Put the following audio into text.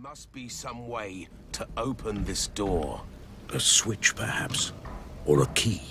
Must be some way to open this door. A switch, perhaps? Or a key?